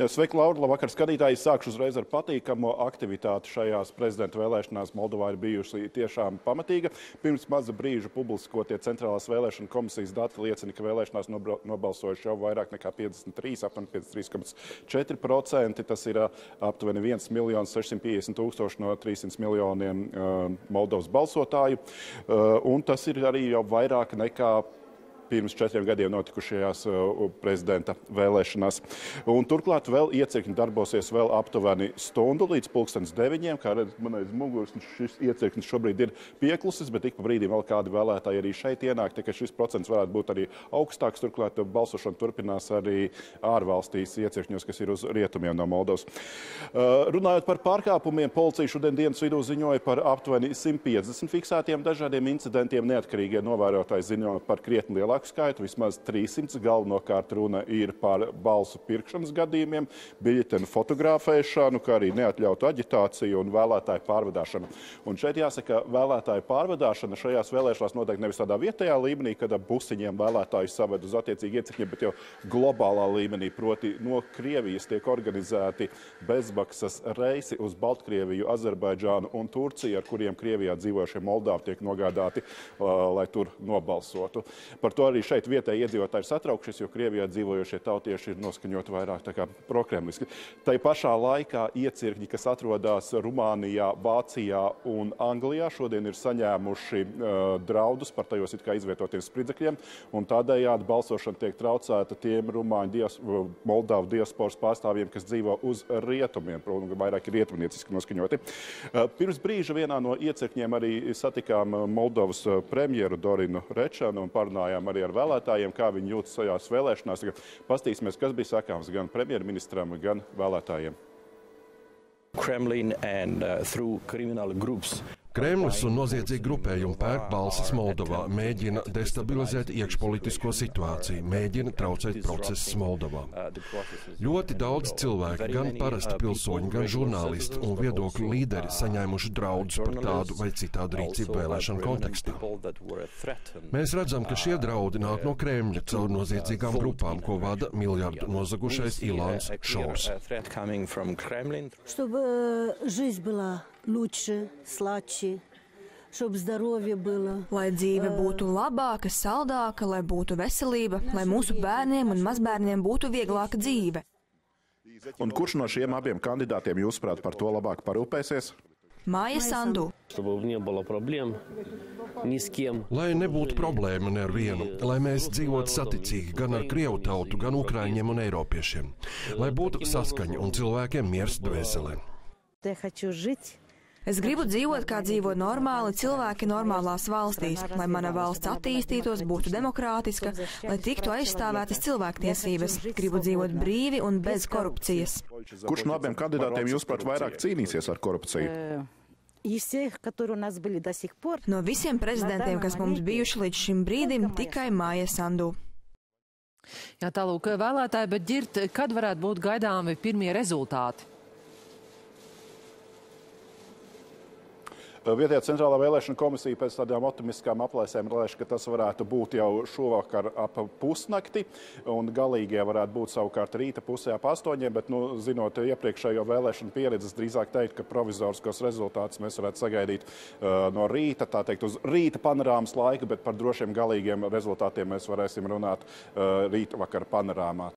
Jā, sveiki, Laura. Labvakar, skatītāji. Sākšu uzreiz ar patīkamo aktivitāti šajās prezidenta vēlēšanās. Moldovā ir bijusi tiešām pamatīga. Pirms maza brīža publiskotie Centrālās vēlēšana komisijas dati liecina, ka vēlēšanās nobalsojuši jau vairāk nekā 53, aptuveni 53,4%. Tas ir aptuveni 1 650 tūkstoši no 300 miljoniem uh, Moldovas balsotāju. Uh, un tas ir arī jau vairāk nekā pirms četriem gadiem notikušajās uh, prezidenta vēlēšanās. Un turklāt vēl iecirkņi darbosies vēl aptuveni stundu līdz pulkstens deviņiem, kā redz man aiz muguras. Šis iecirknis šobrīd ir pieklusis, bet ik pa brīdim vēl kādi vēlētāji arī šeit ienāk, tā ka šis procents varētu būt arī augstāks. Turklāt balsošana turpinās arī ārvalstīs iecirkņos, kas ir uz rietumiem no Moldovas. Uh, runājot par pārkāpumiem, policija šodien dienas vidū ziņoja par aptuveni 150 fiksētiem dažādiem incidentiem. Neatkarīgie novērotāji ziņoja par krietni lielāku cilvēku skaitu, vismaz 300. Galvenokārt runa ir par balsu pirkšanas gadījumiem, biļetenu fotografēšanu, kā arī neatļautu aģitāciju un vēlētāju pārvadāšanu. Un šeit jāsaka, vēlētāju pārvadāšana šajās vēlēšanās notiek nevis tādā vietējā līmenī, kad busiņiem vēlētājus saved uz attiecīgi iecikņiem, bet jau globālā līmenī, proti no Krievijas tiek organizēti bezmaksas reisi uz Baltkrieviju, Azerbaidžānu un Turciju, ar kuriem Krievijā dzīvošie Moldāvi tiek nogādāti, lai tur nobalsotu. Par to arī šeit vietēji iedzīvotāji ir satraukšies, jo Krievijā dzīvojošie tautieši ir noskaņoti vairāk prokremliski. Tai pašā laikā iecirkņi, kas atrodas Rumānijā, Vācijā un Anglijā, šodien ir saņēmuši uh, draudus par tajos it kā izvietotiem spridzekļiem, un tādējādi balsošana tiek traucēta tiem Rumāņu dias, Moldavu diasporas pārstāvjiem, kas dzīvo uz rietumiem, protams, vairāk ir rietumnieciski noskaņoti. Uh, pirms brīža vienā no iecirkņiem arī satikām Moldovas premjeru Dorinu Rečanu un parunājām arī ar vēlētājiem, kā viņi jūtas šajās vēlēšanās. Pastīsimies, kas bija sakāms gan premjerministram, gan vēlētājiem. Kremlin and uh, through criminal groups Kremlis un noziedzīgi grupējumi pērk balsis Moldovā, mēģina destabilizēt iekšpolitisko situāciju, mēģina traucēt procesus Moldovā. Ļoti daudz cilvēku, gan parasti pilsoņi, gan žurnālisti un viedokļu līderi saņēmuši draudus par tādu vai citādu rīcību vēlēšanu kontekstā. Mēs redzam, ka šie draudi nāk no Kremļa caur noziedzīgām grupām, ko vada miljardu nozagušais Ilāns Šors. Чтобы жизнь была лучше, сладче, чтобы здоровье было. Lai dzīve būtu labāka, saldāka, lai būtu veselība, lai mūsu bērniem un mazbērniem būtu vieglāka dzīve. Un kurš no šiem abiem kandidātiem, jūsuprāt, par to labāk parūpēsies? Māja Sandu. Lai nebūtu problēma ne ar vienu, lai mēs dzīvotu saticīgi gan ar Krievu tautu, gan Ukraiņiem un Eiropiešiem, lai būtu saskaņa un cilvēkiem miers dvēselē. Es gribu dzīvot, kā dzīvo normāli cilvēki normālās valstīs, lai mana valsts attīstītos, būtu demokrātiska, lai tiktu aizstāvētas cilvēktiesības. Gribu dzīvot brīvi un bez korupcijas. Kurš no abiem kandidātiem, jūsuprāt, vairāk cīnīsies ar korupciju? No visiem prezidentiem, kas mums bijuši līdz šim brīdim, tikai Māja Sandu. Jā, tālūk, vēlētāji, bet ģirt, kad varētu būt gaidāmi pirmie rezultāti? Vietējā centrālā vēlēšana komisija pēc tādām optimistiskām aplēsēm lēš, ka tas varētu būt jau šovakar ap pusnakti, un galīgie varētu būt savukārt rīta pusē ap astoņiem, bet, nu, zinot iepriekšējo vēlēšanu pieredzes, drīzāk teikt, ka provizoriskos rezultātus mēs varētu sagaidīt uh, no rīta, tā teikt, uz rīta panorāmas laika, bet par drošiem galīgiem rezultātiem mēs varēsim runāt uh, rīta vakar panorāmā.